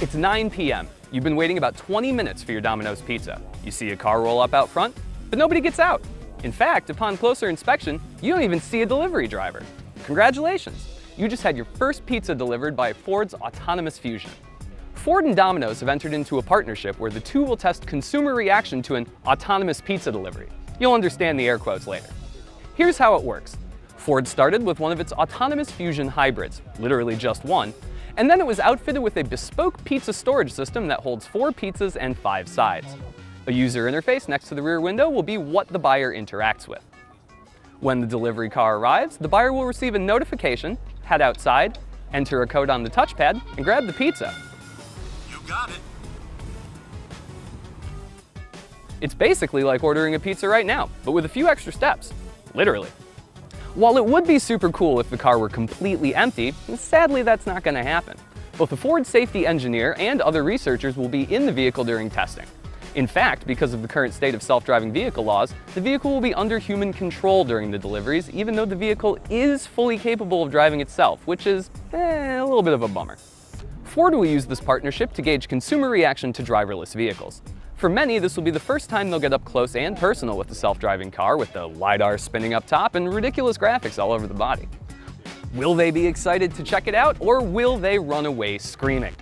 It's 9 p.m. You've been waiting about 20 minutes for your Domino's pizza. You see a car roll up out front, but nobody gets out. In fact, upon closer inspection, you don't even see a delivery driver. Congratulations! You just had your first pizza delivered by Ford's Autonomous Fusion. Ford and Domino's have entered into a partnership where the two will test consumer reaction to an autonomous pizza delivery. You'll understand the air quotes later. Here's how it works. Ford started with one of its autonomous Fusion hybrids, literally just one, and then it was outfitted with a bespoke pizza storage system that holds four pizzas and five sides. A user interface next to the rear window will be what the buyer interacts with. When the delivery car arrives, the buyer will receive a notification, head outside, enter a code on the touchpad, and grab the pizza. You got it. It's basically like ordering a pizza right now, but with a few extra steps. Literally. While it would be super cool if the car were completely empty, sadly that's not going to happen. Both the Ford safety engineer and other researchers will be in the vehicle during testing. In fact, because of the current state of self-driving vehicle laws, the vehicle will be under human control during the deliveries, even though the vehicle is fully capable of driving itself, which is eh, a little bit of a bummer. Ford will use this partnership to gauge consumer reaction to driverless vehicles. For many, this will be the first time they'll get up close and personal with the self-driving car with the LiDAR spinning up top and ridiculous graphics all over the body. Will they be excited to check it out or will they run away screaming?